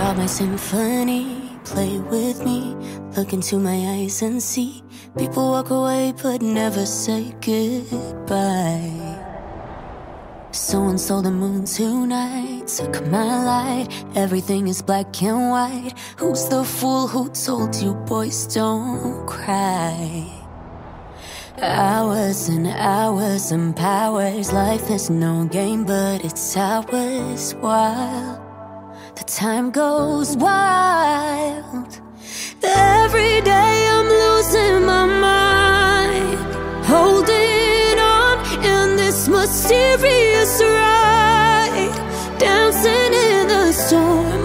my symphony, play with me. Look into my eyes and see. People walk away but never say goodbye. Someone stole the moon tonight, took my light. Everything is black and white. Who's the fool who told you boys don't cry? Hours and hours and powers. Life is no game, but it's ours. While the time goes wild. Every day I'm losing my mind. Holding on in this mysterious ride. Dancing in the storm.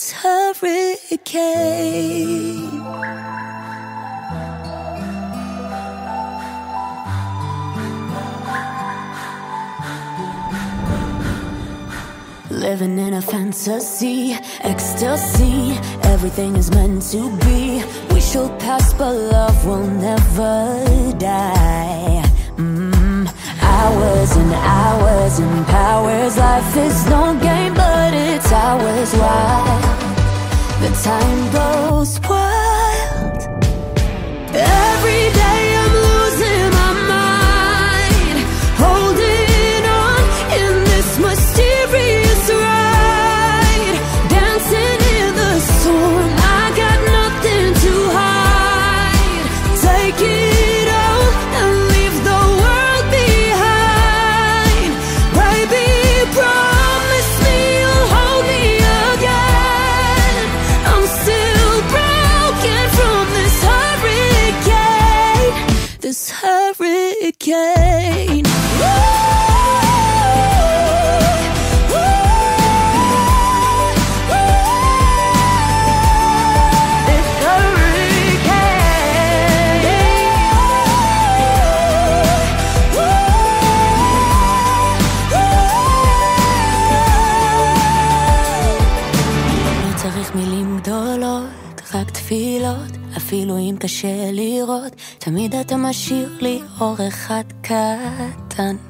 This hurricane. Living in a fantasy, ecstasy. Everything is meant to be. We shall pass, but love will never die. Mm. Hours and hours and powers. Life is no game, time goes wild. Hurricane. רק תפילות, אפילו אם קשה לראות, תמיד אתה משאיר לי אור אחד קטן.